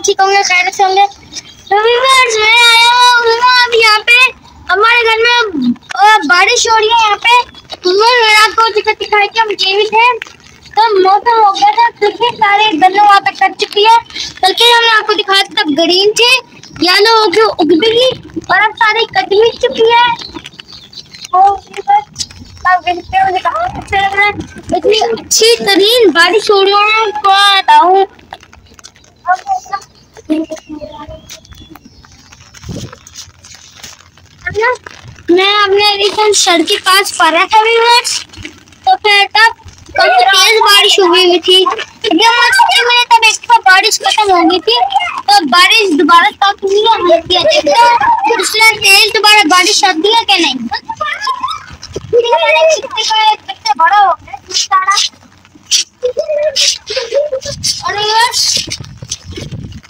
ठीक होंगे खैर से होंगे मैं आया हूँ अब यहाँ पे हमारे घर में बारिश हो रही है यहाँ पे आपको दिखा दिखाई थी हम जीवित हैं तो मौसम हो गया था देखिए सारे गन्ने वहाँ पे कट चुकी है बल्कि हमने आपको दिखाया था तब ग्रीन थे येलो हो गई उग भी और अब सारी कट भी चुकी है इतनी अच्छी तरीन बारिश हो रही है बताऊँ मैं अपने रिटर्न सर के पास पढ़ा था व्यूअर्स तो फिर तब काफ़ी तेज बारिश हुई हुई थी मैंने तब एक बार बारिश खत्म हो गई थी तो बारिश दोबारा स्टार्ट हुई है हल्की तो इसलिए तेज दोबारा बारिश आती है क्या नहीं?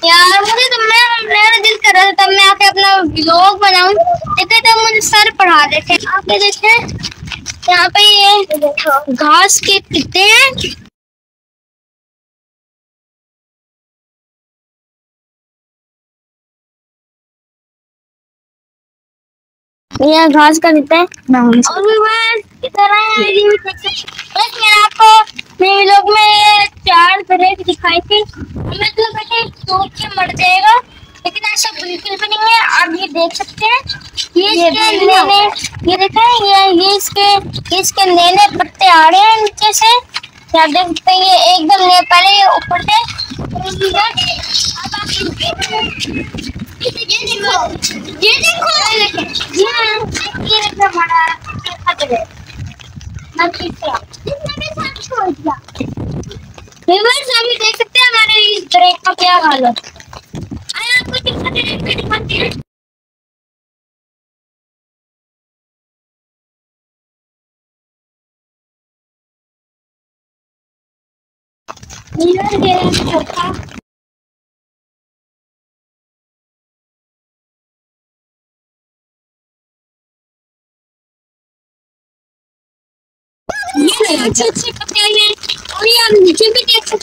यार मुझे तो मैं मेरा दिल कर रहा था तब मैं आके अपना ब्लॉग बनाऊँ इतने तब मुझे सर पढ़ा थे आपने देखे यहाँ पे ये घास के पिते हैं। ये घास का देते हैं। और इधर मेरा आपको मेरे लोग में ये चार तरह की दिखाई थी। मतलब बेटे सोच के मर जाएगा लेकिन ऐसा बिल्कुल भी नहीं है। आप ये देख सकते हैं। ये, ये इसके नैने ये देखा है ये ये इसके ये इसके नैने पत्ते आ रहे हैं नीचे से। आप देख सकते हैं ये एकदम नए पहले ये ऊपर से। ये देखो ये देखो। अभी देख सकते हैं हमारे इस ब्रेक का क्या हाल है आपको दिखाते हैं दिखाते हैं ये अच्छे अच्छे पत्ते हैं और ये हम नीचे भी देख